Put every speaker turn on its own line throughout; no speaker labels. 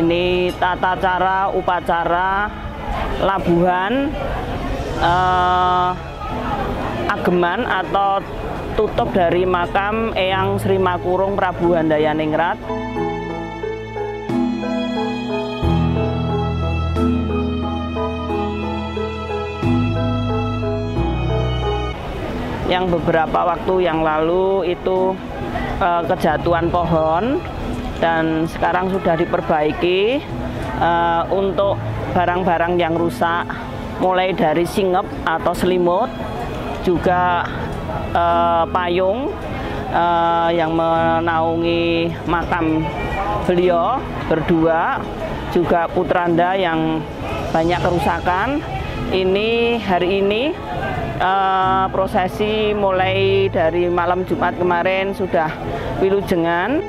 Ini tata cara upacara labuhan eh, ageman atau tutup dari makam Eyang Sri Makurung Prabu Handayaningrat. Yang beberapa waktu yang lalu itu eh, kejatuhan pohon dan sekarang sudah diperbaiki uh, untuk barang-barang yang rusak mulai dari singep atau selimut juga uh, payung uh, yang menaungi makam beliau berdua juga putranda yang banyak kerusakan. Ini hari ini uh, prosesi mulai dari malam Jumat kemarin sudah wilujengan.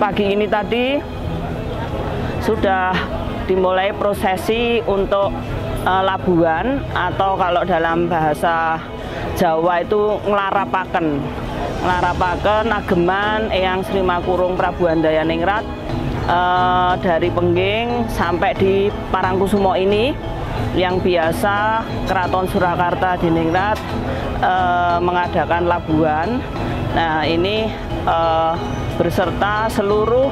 Pagi ini tadi sudah dimulai prosesi untuk uh, labuan atau kalau dalam bahasa Jawa itu ngelarapaken ngelarapaken ageman Eyang Sri Makurung Prabu Handayaningrat uh, dari Pengging sampai di Parangkusumo ini yang biasa Keraton Surakarta Diningrat uh, mengadakan labuan. Nah ini uh, berserta seluruh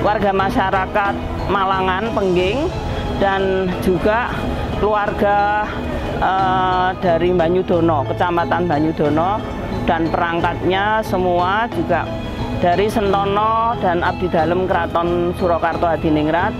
warga masyarakat Malangan Pengging dan juga keluarga uh, dari Banyudono, Kecamatan Banyudono dan perangkatnya semua juga dari Sentono dan Abdi Dalem Keraton Surakarta Hadiningrat.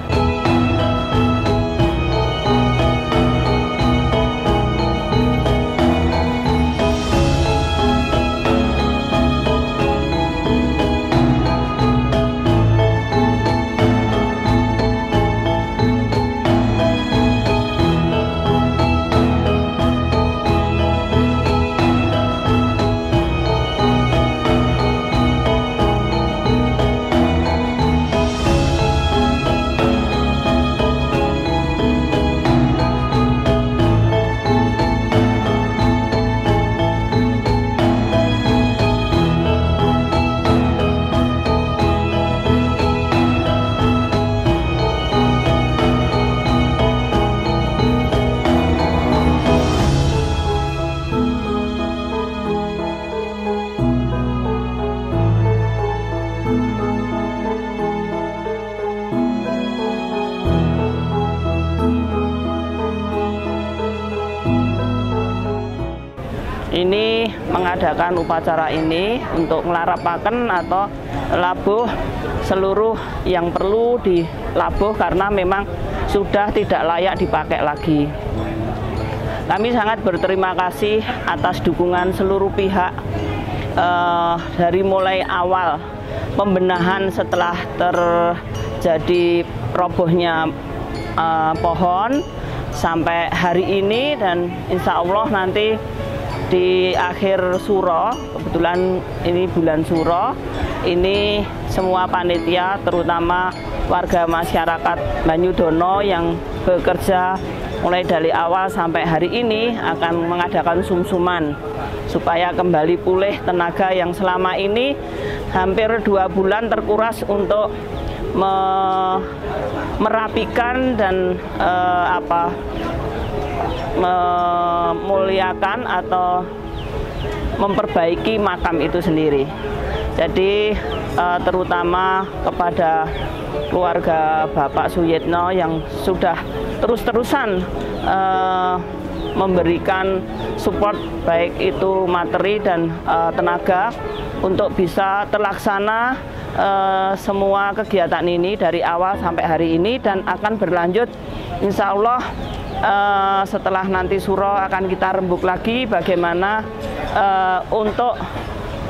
Mengadakan upacara ini untuk ngelarapaken atau labuh seluruh yang perlu dilabuh karena memang sudah tidak layak dipakai lagi. Kami sangat berterima kasih atas dukungan seluruh pihak eh, dari mulai awal pembenahan setelah terjadi robohnya eh, pohon sampai hari ini dan insya Allah nanti di akhir suro, kebetulan ini bulan suro, ini semua panitia terutama warga masyarakat Banyudono yang bekerja mulai dari awal sampai hari ini akan mengadakan sumsuman supaya kembali pulih tenaga yang selama ini hampir dua bulan terkuras untuk me merapikan dan uh, apa memuliakan atau memperbaiki makam itu sendiri. Jadi eh, terutama kepada keluarga Bapak Suyitno yang sudah terus-terusan eh, memberikan support baik itu materi dan uh, tenaga untuk bisa terlaksana semua kegiatan ini dari awal sampai hari ini dan akan berlanjut insya Allah uh, setelah nanti suro akan kita rembuk lagi bagaimana uh, untuk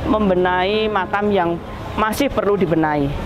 membenahi makam yang masih perlu dibenahi.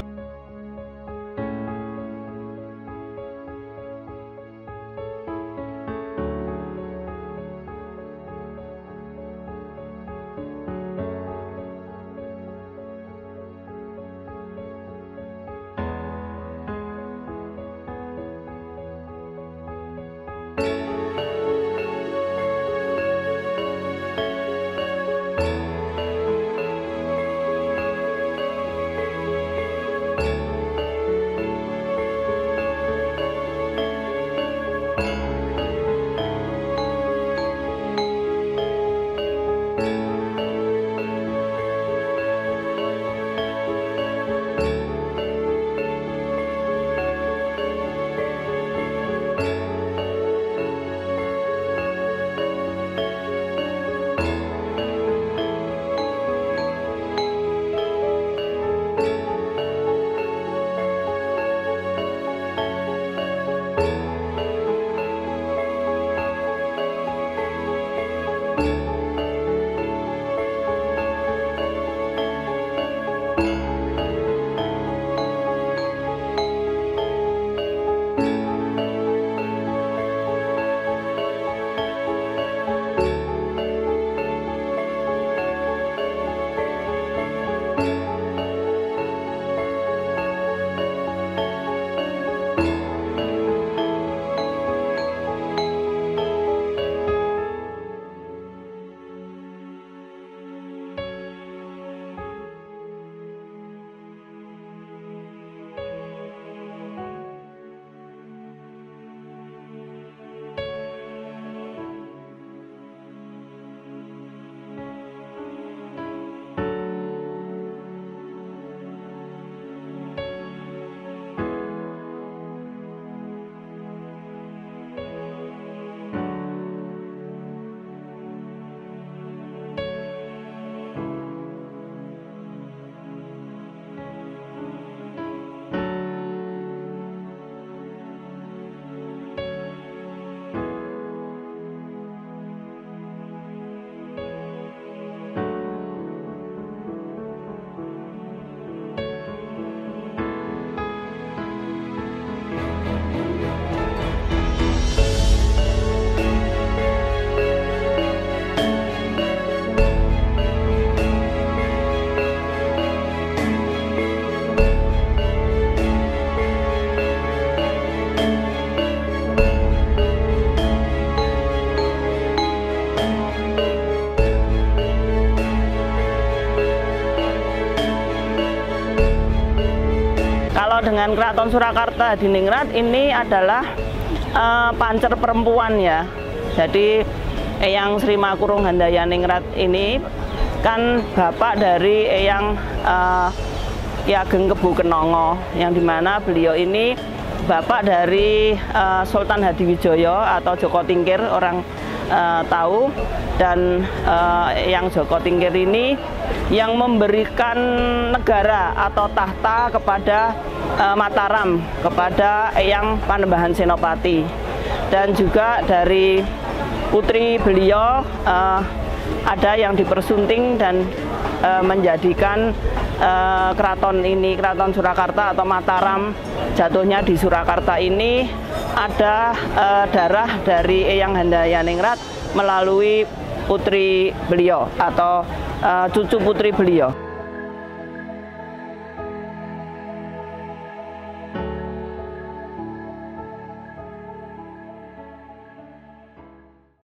Dengan Keraton Surakarta Hadiningrat ini adalah uh, pancer perempuan ya. Jadi Eyang Sri Makurung Handayaningrat ini kan bapak dari Eyang uh, Ya Kebu Kenongo yang di mana beliau ini bapak dari uh, Sultan Hadiwijoyo atau Joko Tingkir orang uh, tahu dan uh, yang Joko Tingkir ini yang memberikan negara atau tahta kepada uh, Mataram kepada Eyang Panembahan Senopati dan juga dari putri beliau uh, ada yang dipersunting dan uh, menjadikan uh, keraton ini, keraton Surakarta atau Mataram jatuhnya di Surakarta ini ada uh, darah dari Eyang Handayaningrat melalui putri beliau atau uh, cucu putri beliau.